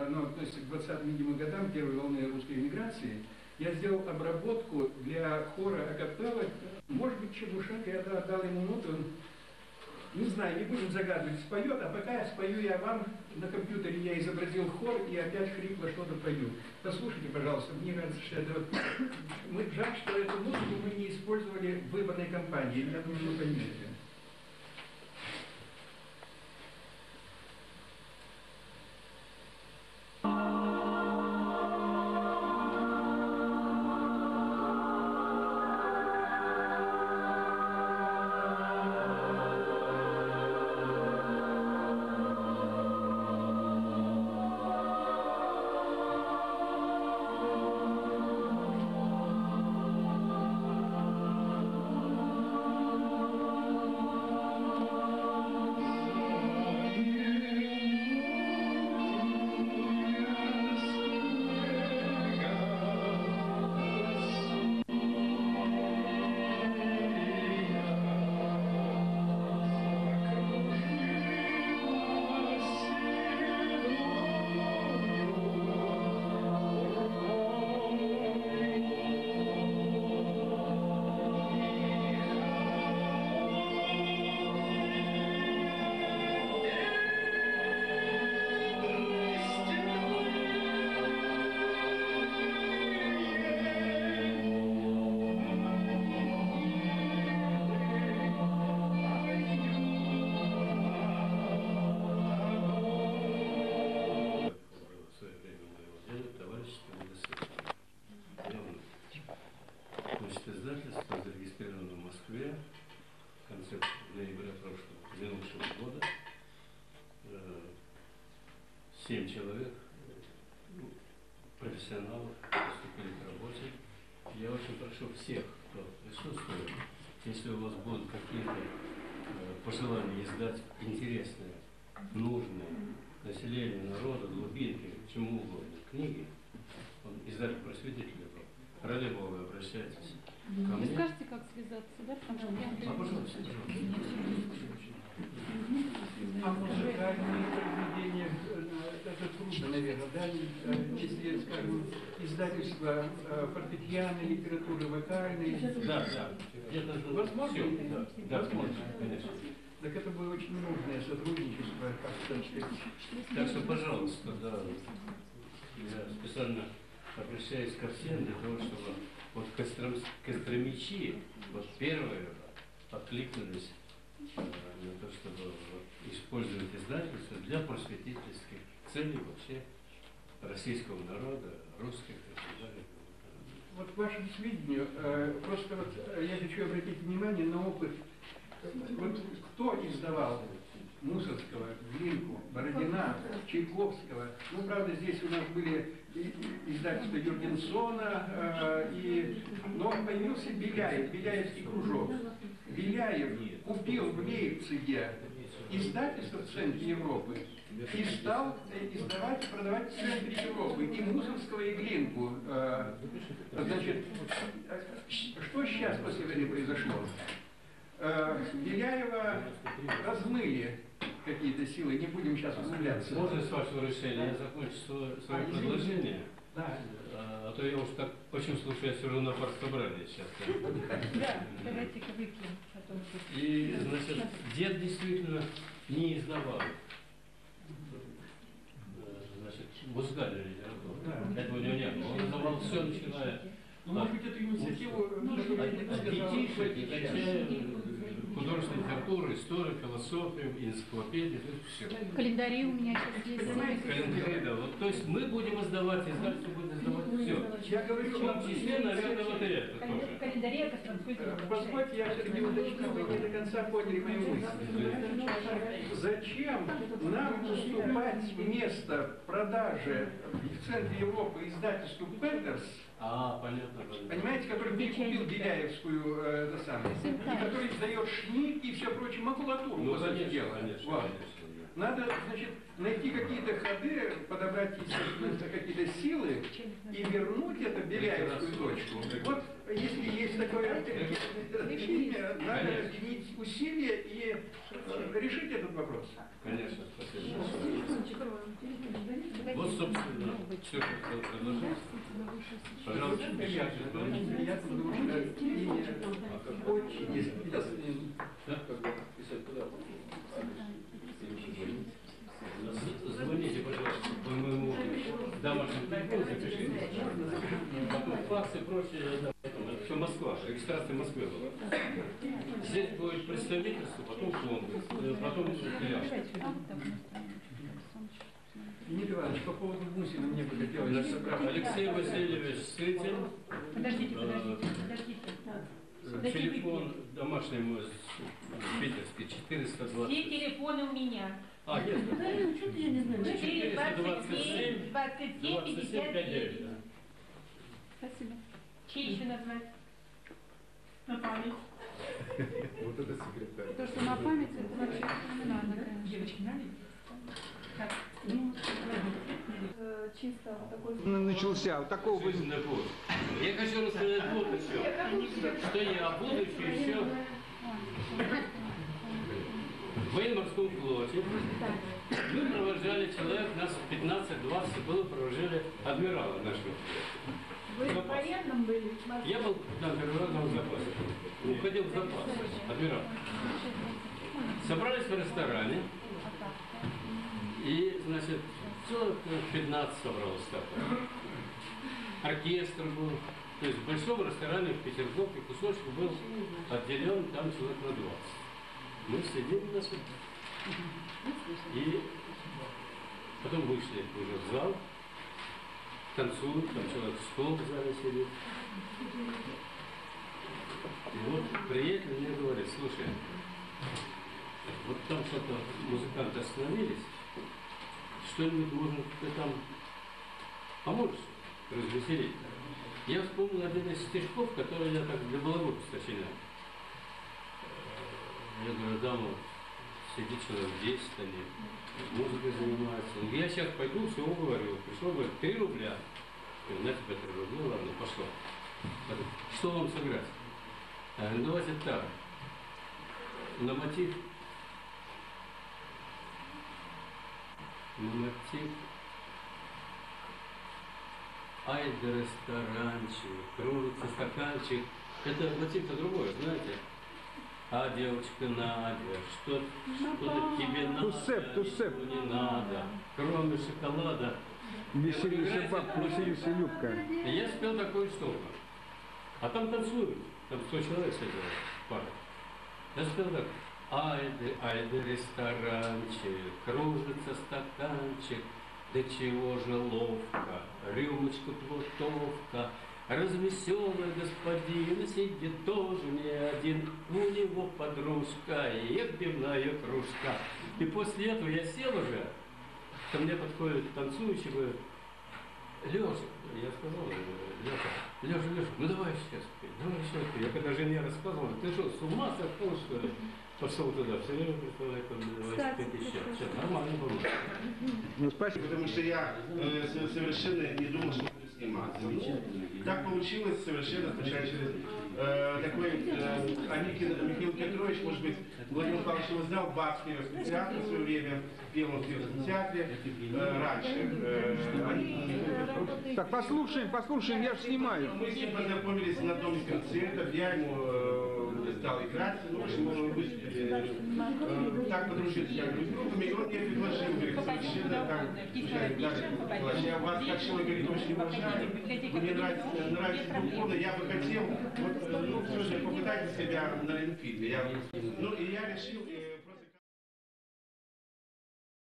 оно относится к 20-м, видимо, годам первой волны русской эмиграции, я сделал обработку для хора акапеллы. Может быть, Чебушек, я отдал ему ноту, он, не знаю, не будем загадывать, споет, а пока я спою, я вам на компьютере я изобразил хор и опять хрипло что-то пою. Послушайте, пожалуйста, мне кажется, что это... Мы, жаль, что эту музыку мы не использовали в выборной кампании, я думаю, вы поймете. Человек, ну, профессионалов, приступили к работе. Я очень прошу всех, кто присутствует, если у вас будут какие-то э, пожелания издать интересные, нужные населению, народу, глубинке, чему угодно, книги, он издатель просветителя был. Ради Бога, обращайтесь ко Вы мне. скажете, как связаться, да? Потому что я... А, пожалуйста, пожалуйста. А музыкальные произведения, э, это трудно, наверное, да, э, если, скажем, издательство э, фортепиано, литературы вокальной, Да, да. Возможно? Да, да, возможно, конечно. так это было очень нужное сотрудничество, как сказать. Так что, пожалуйста, да, я специально обращаюсь ко всем для того, чтобы вот Костром, Костромичи, вот первые откликнулись э, чтобы вот использовать издательство для просветительских целей вообще российского народа, русских и так далее. Вот к вашему сведению, э, просто вот э, я хочу обратить внимание на опыт. Вот кто издавал Мусорского, Глинку, Бородина, Чайковского? Ну, правда, здесь у нас были издательства Юргенсона, э, и... но появился Беляев, Беляевский кружок. Беляев купил в Лейпциге издательство в центре Европы и стал э, издавать и продавать в центре Европы и Мусорского, и Глинку. Э, Значит, э, что сейчас после войны произошло? Э, Беляева размыли какие-то силы, не будем сейчас углубляться. Можно с вашего разрешения я закончу свое, свое А, извините. Да. А, а то я уж так очень слушаю, я сижу на партсобрании сейчас. Да, давайте-ка выпьем. а И, значит, дед действительно не издавал э, значит, музыкальную литературу. Да. Этого у него не было. Он издавал все, начиная Ну, может быть, эту инициативу, от сейчас. кончая художественной литературы, историю, философию, энциклопедию, все. Календари у меня сейчас есть. Календари, да. Вот, то есть мы будем издавать, издательство будет издавать все. Я говорю, В том числе, наверное, вот это тоже. Календаре Костромской Э, Позвольте, я все-таки уточню, вы не до конца поняли мою мысль. Зачем нам уступать место продажи в центре Европы издательству Петерс, А, понятно, понятно. понимаете, который перекупил Беляевскую, э, это самое, и который издает шник и все прочее, макулатуру, Ну, по сути конечно, дела. конечно, Вот. конечно, да. Надо, значит, найти какие-то ходы, подобрать, естественно, какие-то силы и вернуть это Беляевскую точку. Вот, если есть такое имя, надо объединить усилия и э, решить этот вопрос. Конечно, спасибо. Вот собственно, все, что хотел предложить. Пожалуйста. Очень приятно, потому что очень известный. Да? З- Звоните, пожалуйста, по моему домашнему телефону запишите. Потом факс и прочее, все Москва, регистрация Москвы была. Здесь будет представительство, потом конкурс, э, потом пляж. Иванович, по поводу Мусина мне бы хотелось... Алексей Васильевич Сытин, Подождите, подождите, подождите. э, телефон домашний мой питерский, Все 420. телефоны у меня. А, есть. 4, 427, 27, 27, 27, 59. 59. да. Спасибо. Чей еще назвать? На память. Вот это секретарь. То, что на память, это вообще феноменально, конечно. Девочки, Так, ну, чисто такой... Начался, вот такого. Я хочу рассказать вот еще. Что я будучи еще в военно-морском флоте, мы провожали человек, нас 15-20 было, провожали адмирала нашего. Вы в военном были? Я был на переворотном запасе. Уходил в запас, адмирал. Собрались в ресторане, и, значит, человек 15 собралось так. Оркестр был. То есть в большом ресторане в Петербурге кусочек был отделен там человек на 20. Мы сидим, значит, и потом вышли уже в зал, танцуют, там человек 100 в зале сидит. И вот приятель мне говорит, слушай, вот там что-то музыканты остановились, что-нибудь можно ты там поможешь развеселить. Я вспомнил один из стишков, который я так для балагурки сочинял. Я говорю, да, вот сидит человек 10, они музыкой занимаются. Ну, Я сейчас пойду, все уговорю. Пришел, говорит, 3 рубля. Я говорю, на тебе 3 рубля, ладно, пошло. Что вам сыграть? Говорю, давайте так. На мотив на мотив Ай да ресторанчик, кружится стаканчик. Это мотив-то другой, знаете? А девочка Надя, что, что тебе надо, Тусеп, тусеп. не надо, кроме шоколада. Веселейшая бабка, веселейшая Любка. И я спел такую штуку. А там танцуют, там 100 человек сидело, пара. Я спел так. Айды, айды, ресторанчик, кружится стаканчик, да чего же ловко, рюмочка плутовка, Развеселый господин сидит тоже не один, у него подружка и пивная кружка. И после этого я сел уже, ко мне подходит танцующий, говорит, Леша, я сказал, Леша, Леша, Леша, ну давай сейчас давай сейчас. Я когда жене рассказывал, ты что, с ума сошел, что ли? Пошел туда, все время представляю, давай Кстати, пить еще. Все, нормально было. Ну, спасибо. Потому что я э, со- совершенно не думал, что буду сниматься. Так получилось совершенно случайно через э, такой э, Аникин Михаил Петрович, может быть, Владимир Павлович его знал, Бабский театр в свое время, пел он в театре э, раньше. Э. Так, послушаем, послушаем, я же снимаю. Мы с ним познакомились на одном из концертов, я ему э, стал играть, ну, в общем, мы выступили, э, так бы с группами, и он мне предложил, говорит, совершенно так, я вас как человек, говорит, очень уважаю, мне нравится, нравится духовно, я бы хотел, вот, э, ну, все же попытать себя на фильме. Я, ну, и я решил... э,